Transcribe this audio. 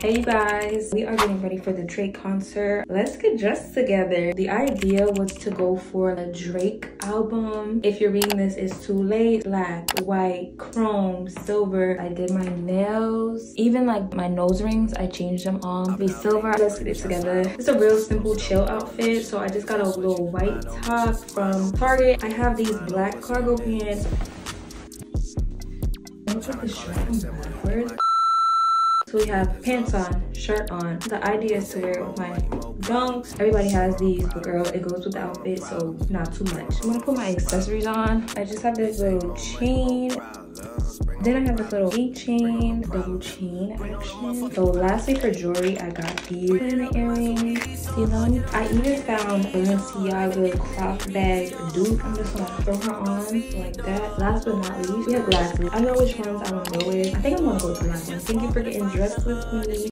Hey you guys, we are getting ready for the Drake concert. Let's get dressed together. The idea was to go for a Drake album. If you're reading this, it's too late. Black, white, chrome, silver. I did my nails. Even like my nose rings, I changed them all. Be silver. Let's get it together. It's a real simple chill outfit. So I just got a little white top from Target. I have these black cargo pants at the shirt backwards. So we have pants on, shirt on. The idea is to wear my dunks. Everybody has these, but girl, it goes with the outfit, so not too much. I'm gonna put my accessories on. I just have this little chain. Then I have this little chain, double chain action. So lastly for jewelry, I got these the earrings. See them? I even found Balenciaga crop bag dupe. I'm just gonna throw her on like that. Last but not least, we have glasses. I know which ones I wanna go with. I think I'm gonna go with the last one. Thank you for getting dressed with me.